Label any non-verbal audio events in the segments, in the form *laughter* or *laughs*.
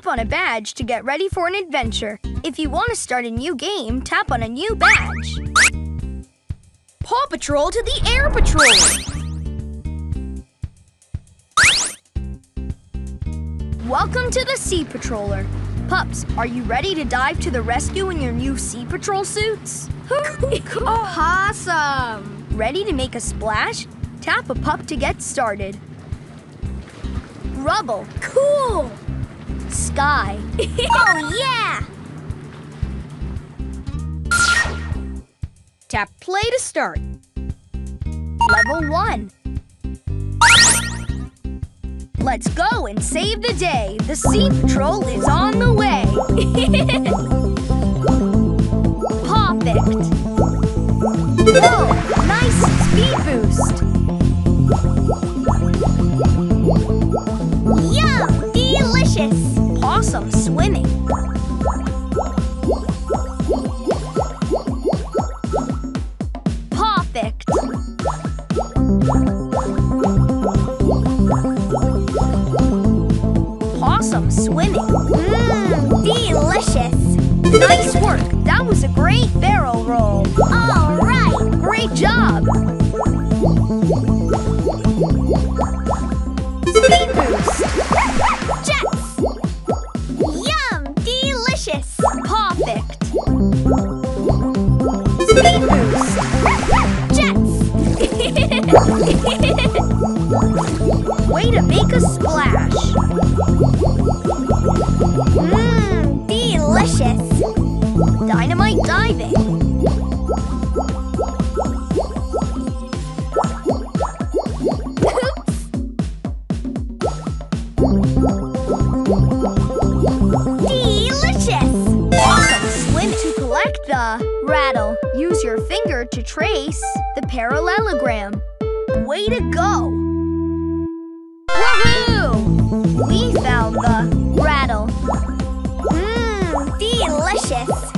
Tap on a badge to get ready for an adventure. If you want to start a new game, tap on a new badge. Paw Patrol to the Air Patrol! Welcome to the Sea Patroller. Pups, are you ready to dive to the rescue in your new Sea Patrol suits? *laughs* Awesome! Ready to make a splash? Tap a pup to get started. Rubble. Cool! Skye. *laughs* oh, yeah! Tap play to start. Level 1. Let's go and save the day. The Sea Patrol is on the way. *laughs* Perfect. Whoa, nice speed boost. Mmm, delicious! Dynamite diving. Delicious! Awesome swim to collect the rattle. Use your finger to trace the parallelogram. Way to go! Woohoo! We found the delicious!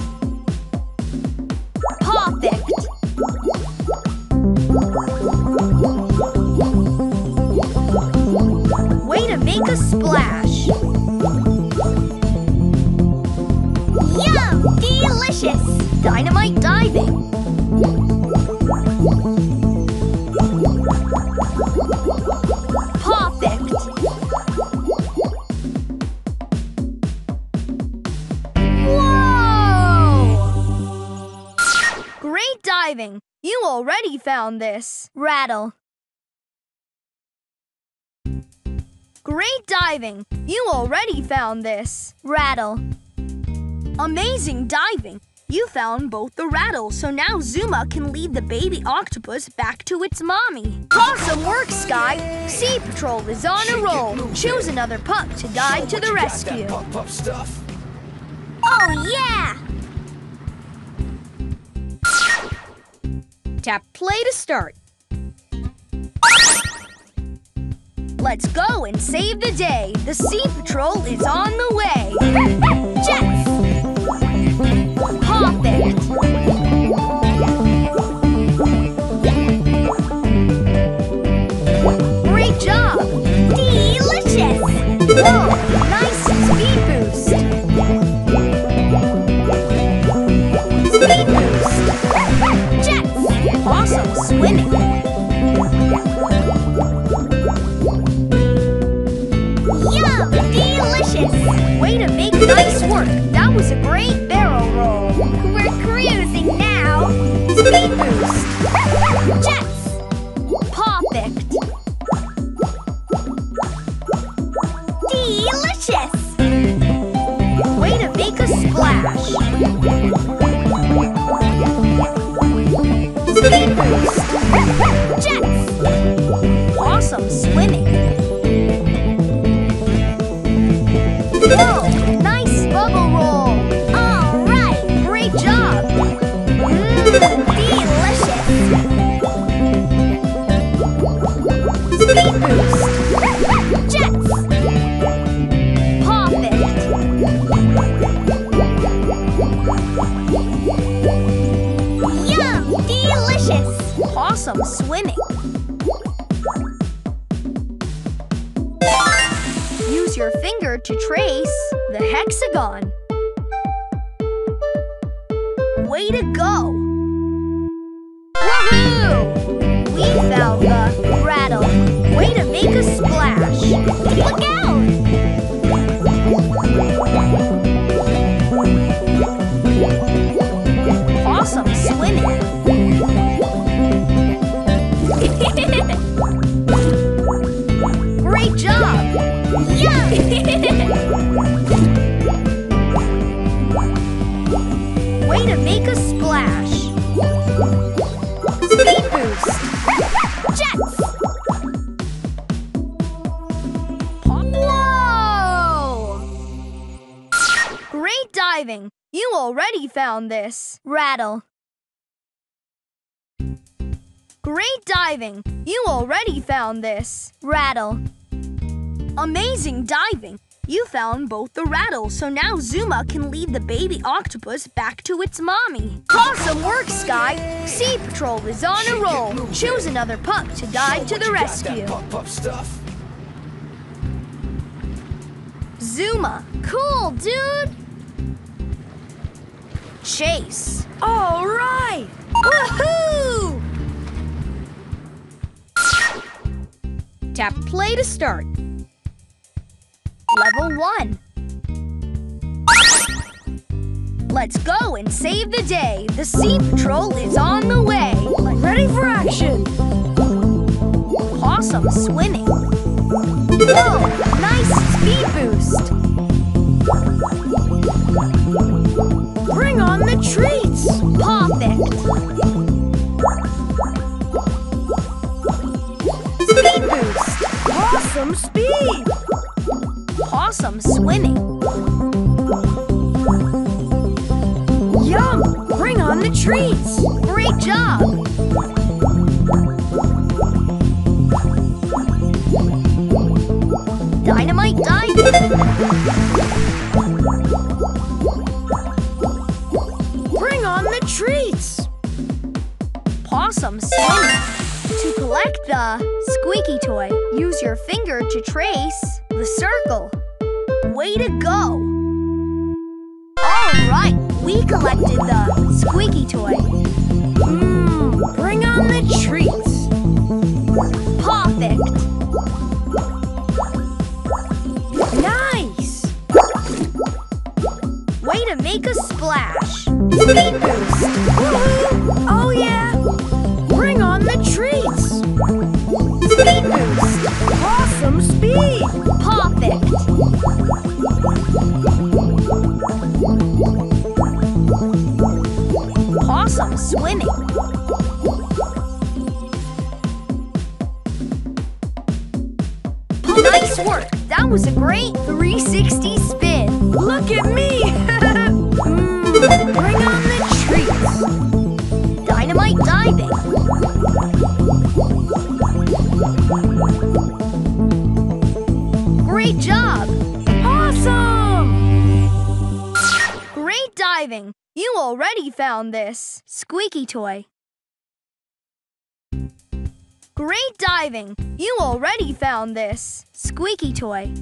You already found this. Rattle. Great diving. You already found this. Rattle. Amazing diving! You found both the rattles, so now Zuma can lead the baby octopus back to its mommy. Awesome work, Skye! Sea Patrol is on a roll. Choose another pup to dive to the rescue. Oh, yeah! Tap play to start. Let's go and save the day. The Sea Patrol is on the way. *laughs* Jets! Perfect. Great job. Delicious! Whoa, nice Delicious! Way to make nice work. That was a great barrel roll. We're cruising now! Speed boost. *laughs* Jets! Perfect. Delicious! Way to make a splash. Speed boost. *laughs* Whoa, Way to go! Great diving. You already found this. Rattle. Great diving. You already found this. Rattle. Amazing diving. You found both the rattles, so now Zuma can lead the baby octopus back to its mommy. Awesome work, Skye! Sea Patrol is on a roll. Choose another pup to dive to the rescue. Zuma. Cool, dude. Chase. All right. Woohoo! Tap play to start. Level 1. Let's go and save the day. The Sea Patrol is on the way. Ready for action. Awesome swimming. Whoa, nice speed boost. Bring on the treats. Perfect. Speed boost. Awesome speed. Awesome swimming. Yum! Bring on the treats. Great job. Dynamite diving. Squeaky toy, use your finger to trace the circle. Way to go! All right, we collected the squeaky toy. Awesome swimming. Nice work. That was a great 360 spin. Look at me. *laughs* Mm, bring on the treats. Dynamite diving. You already found this squeaky toy. Great diving. You already found this squeaky toy.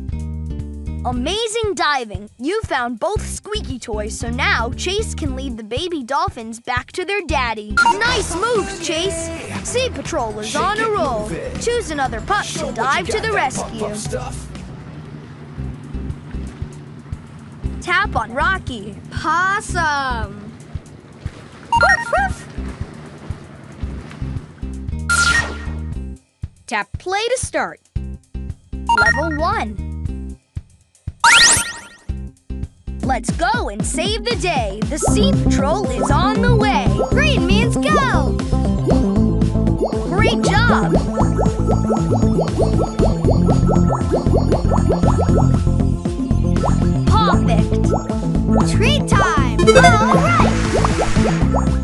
Amazing diving. You found both squeaky toys, so now Chase can lead the baby dolphins back to their daddy. Nice moves, Chase. Sea Patrol is on a roll. Choose another pup to dive to the rescue. Tap on Rocky. Possum. Woof, woof. Tap play to start. Level 1. Let's go and save the day. The Sea Patrol is on the way. Green means go. Great job. Perfect. Treat time. All right.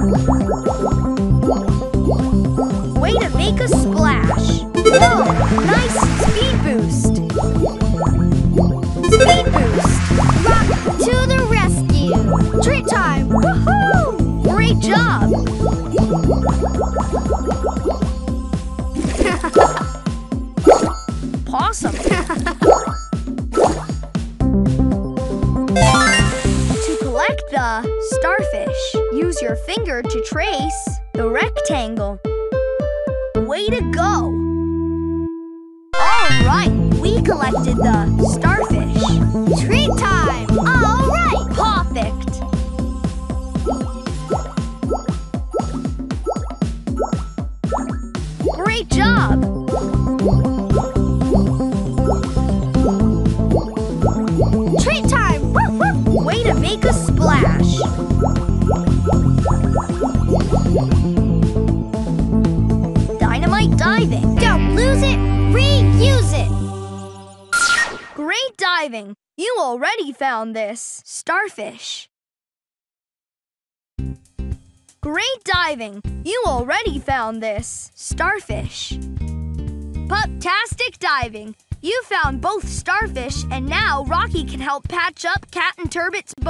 Way to make a splash. Whoa, nice speed boost. Speed boost. Rock to the rescue! Treat time! Woohoo! Great job. *laughs* Possum. *laughs* use your finger to trace the rectangle. Way to go! All right, we collected the starfish. Treat time! All right! Perfect. Great job. Treat time! Way to make a splash. Dynamite diving. Don't lose it! Reuse it! Great diving. You already found this starfish. Great diving. You already found this starfish. Puptastic diving. You found both starfish, and now Rocky can help patch up Cap'n Turbot's